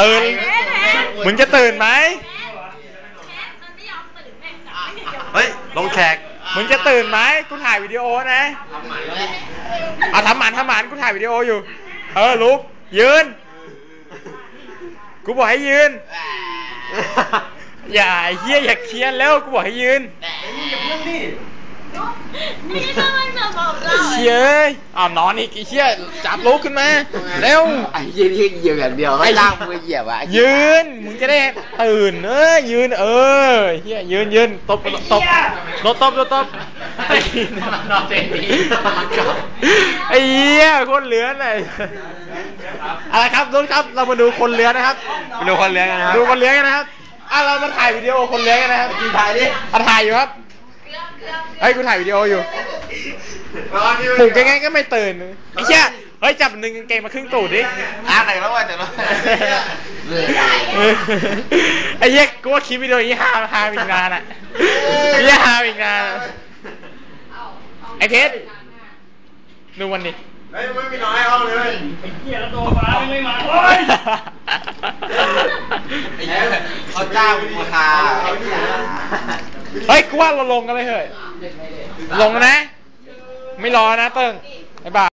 ตื่นมึงจะตื่นไหมเฮ้ยลงแขกมึงจะตื่นไหมกูถ่ายวิดีโอนะเอาทำหมันทำหมันกูถ่ายวิดีโออยู่ เออลุกยืน กูบอกให้ยืน อย่าไอ้เฮียอย่าเคียนแล้วกูบอกให้ยืน นี่ก็มันจะบอก เราเชี่ยเอ้ยอ้าวนอนอีกไอ้เชี่ยจับลุกขึ้นมาเร็วไอ้เหี้ยนี่เหยียบอย่างเดียวให้ล่างมือเหยียบอะยืนมึงจะได้ตื่นเออยืนเออเฮียยืนยืนตบตบรถตบรถตบไอ้เหี้ยไอ้เหี้ยคนเหลือน่ะอะไรครับรุ่นครับเรามาดูคนเหลือนะครับไปดูคนเลี้ยงกันนะครับดูคนเหลือกันนะครับอะเรามาถ่ายวิดีโอคนเหลือกันนะครับกินถ่ายดิอะถ่ายอยู่ครับ เฮ้ยกูถ่ายวิดีโออยู่ ปลุกยังไงก็ไม่ตื่นไอ้เชี่ยเฮ้ยจับหนึ่งกางเกงมาครึ่งตูดดิอะไหนแล้ววะเดี๋ยวเราเออไอ้เหี้ยกูว่าคลิปวิดีโอนี้ฮาฮาอีกนานอะไอ้เหี้ยฮาอีกนานอะไอ้เพชรดูวันนี้เฮ้ยไม่มีน้อยห้องเลยเหี้ยแล้วตัวฟ้าไม่มาโอ๊ยไอ้เหี้ยเขาจ้างมึงราคาเฮ้ยกูว่าเราลงกันเลยเฮ้ยลงนะ ไม่รอนะเติ้งบ๊ายบาย